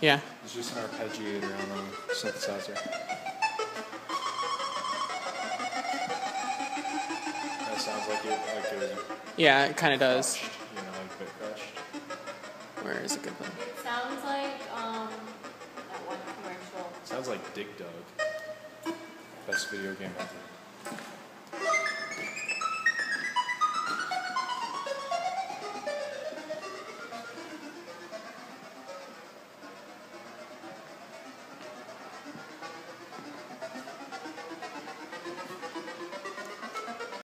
Yeah. It's just an arpeggiator on a synthesizer. That sounds like it, like it was Yeah, it kind of does. you know, like bit crushed. Where is a good one? It sounds like um that one commercial. Sounds like Dig Dug. Best video game ever.